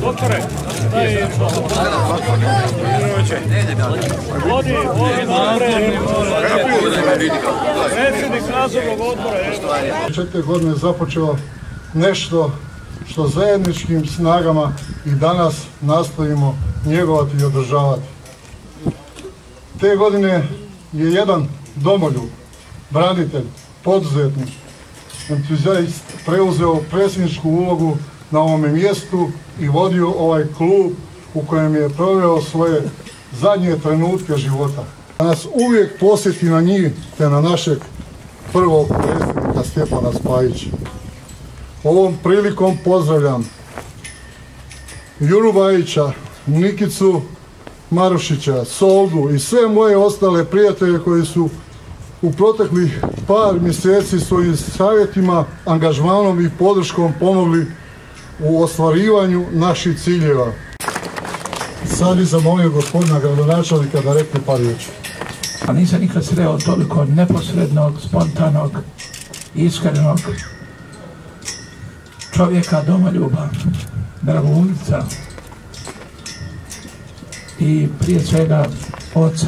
Докторе, дай daj Vodi, vodi. Predsjednik nadzornog odbora. četiri godine započeo nešto što zajedničkim snagama i danas nastojimo njegovati i održavati. Te godine je jedan domoljub, branitelj, poduzetnik, entuzijast preuzeo predsjedničku ulogu na ovome mjestu i vodio ovaj klub u kojem je proveo svoje zadnje trenutke života. Nas uvijek posjeti na njih te na našeg prvog predsjednika Stjepana Spajića. Ovom prilikom pozdravljam Juru Bajića, Nikicu Marušića, Soldu i sve moje ostale prijatelje koji su u proteklih par mjeseci svojim savjetima, angažmanom i podrškom pomogli u ostvarivanju naših ciljeva. Sad bi zamolio gospodina gradonačelnika da rekne par riječi. A nisam nikad sreo toliko neposrednog, spontanog, iskrenog čovjeka, domoljuba, dragovoljca i prije svega oca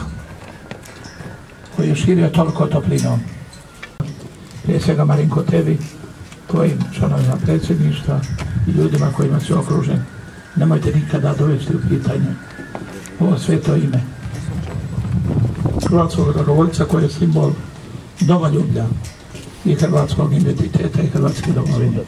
koji je širio toliko toplinom. Prije svega Marinko tebi, tvojim članovima predsjedništva i ljudima kojima si okružen. Nemojte nikada dovesti u pitanje ovo sveto ime hrvatskog dragovoljca koji je simbol domoljublja i hrvatskog identiteta i hrvatske domovine.